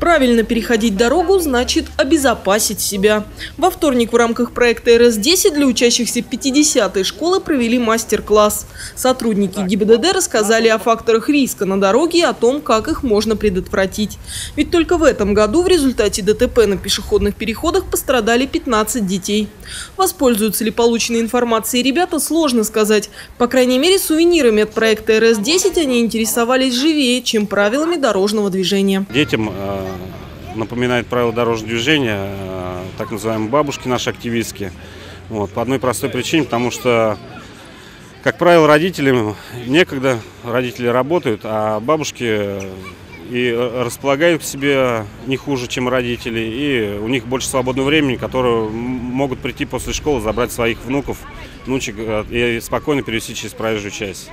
Правильно переходить дорогу значит обезопасить себя. Во вторник в рамках проекта РС-10 для учащихся 50-й школы провели мастер-класс. Сотрудники ГИБДД рассказали о факторах риска на дороге и о том, как их можно предотвратить. Ведь только в этом году в результате ДТП на пешеходных переходах пострадали 15 детей. Воспользуются ли полученной информацией ребята, сложно сказать. По крайней мере, сувенирами от проекта РС-10 они интересовались живее, чем правилами дорожного движения. Детям э, напоминает правила дорожного движения, э, так называемые бабушки наши активистки. Вот, по одной простой причине, потому что, как правило, родителям некогда, родители работают, а бабушки и располагают к себе не хуже, чем родители, и у них больше свободного времени, которые могут прийти после школы, забрать своих внуков, внучек э, и спокойно перевести через проезжую часть.